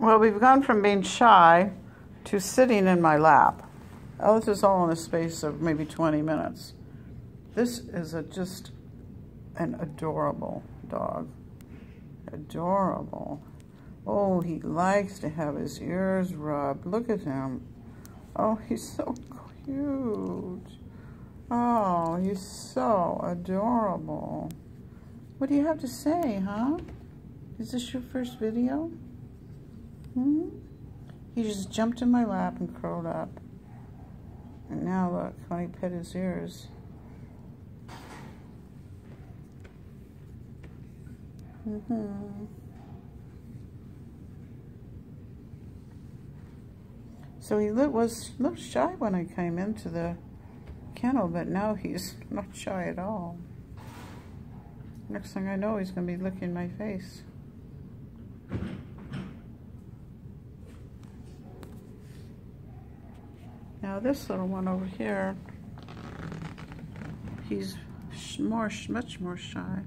Well, we've gone from being shy to sitting in my lap. Oh, this is all in the space of maybe 20 minutes. This is a, just an adorable dog. Adorable. Oh, he likes to have his ears rubbed. Look at him. Oh, he's so cute. Oh, he's so adorable. What do you have to say, huh? Is this your first video? Hmm? He just jumped in my lap and curled up. And now look, when he pet his ears. Mm-hmm. So he was a little shy when I came into the kennel, but now he's not shy at all. Next thing I know, he's going to be licking my face. Now this little one over here, he's more, much more shy.